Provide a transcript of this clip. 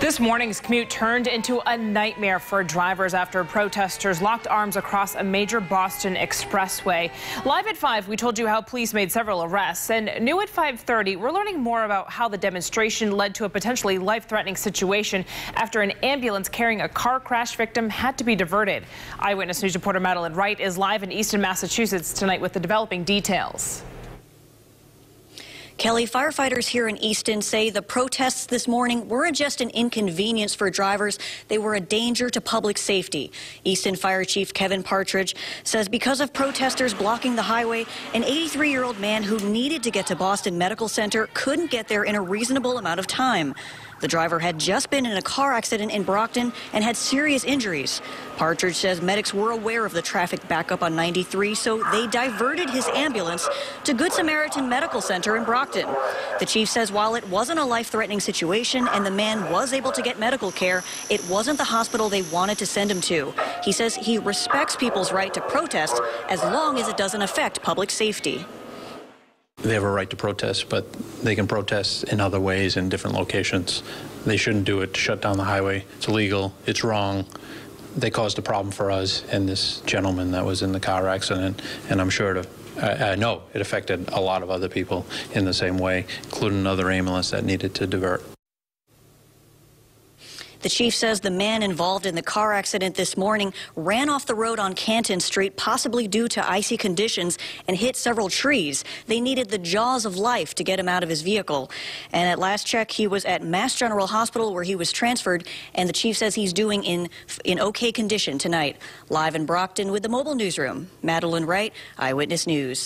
This morning's commute turned into a nightmare for drivers after protesters locked arms across a major Boston expressway. Live at 5, we told you how police made several arrests. And new at 5.30, we're learning more about how the demonstration led to a potentially life-threatening situation after an ambulance carrying a car crash victim had to be diverted. Eyewitness News reporter Madeline Wright is live in Easton, Massachusetts tonight with the developing details. Kelly, firefighters here in Easton say the protests this morning weren't just an inconvenience for drivers, they were a danger to public safety. Easton Fire Chief Kevin Partridge says because of protesters blocking the highway, an 83-year-old man who needed to get to Boston Medical Center couldn't get there in a reasonable amount of time. The driver had just been in a car accident in Brockton and had serious injuries. Partridge says medics were aware of the traffic backup on 93, so they diverted his ambulance to Good Samaritan Medical Center in Brockton. The chief says while it wasn't a life-threatening situation and the man was able to get medical care, it wasn't the hospital they wanted to send him to. He says he respects people's right to protest as long as it doesn't affect public safety. They have a right to protest, but they can protest in other ways in different locations. They shouldn't do it to shut down the highway. It's illegal. It's wrong. They caused a problem for us and this gentleman that was in the car accident, and I'm sure to I, I know it affected a lot of other people in the same way, including another ambulance that needed to divert. The chief says the man involved in the car accident this morning ran off the road on Canton Street, possibly due to icy conditions, and hit several trees. They needed the jaws of life to get him out of his vehicle. And at last check, he was at Mass General Hospital where he was transferred, and the chief says he's doing in, in okay condition tonight. Live in Brockton with the mobile newsroom, Madeline Wright, Eyewitness News.